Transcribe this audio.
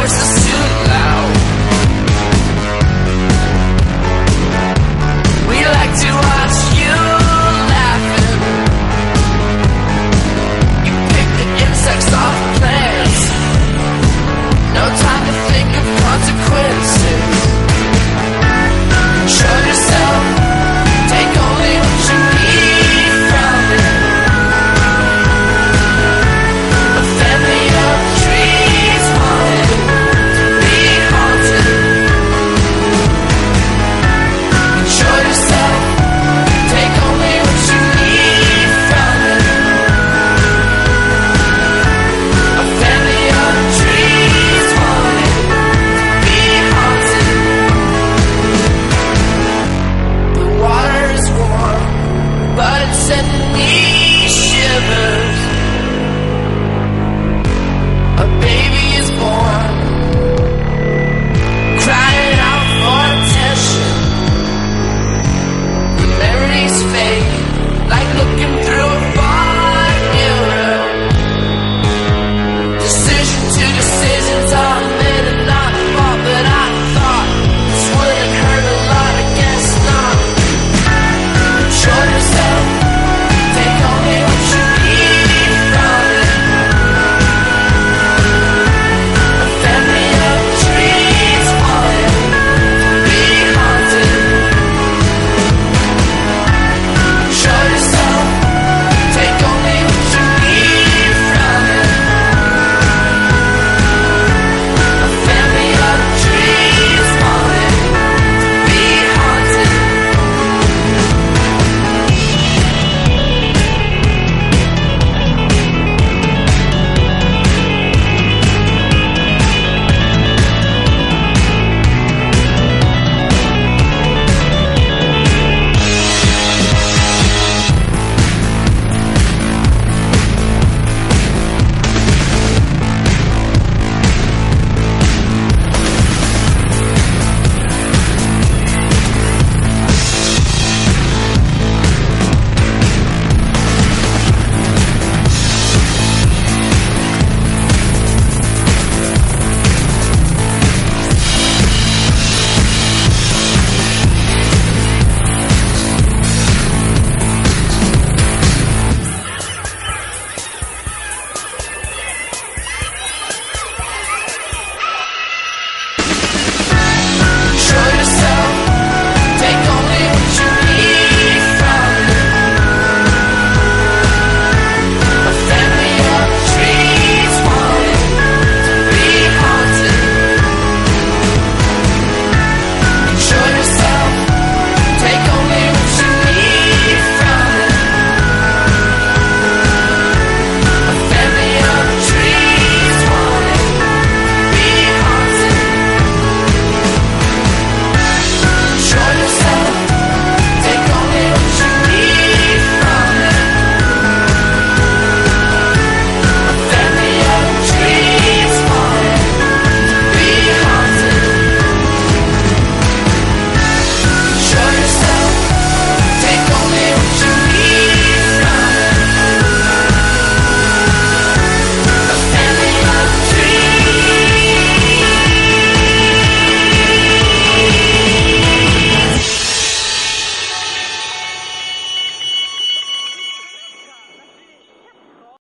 What's the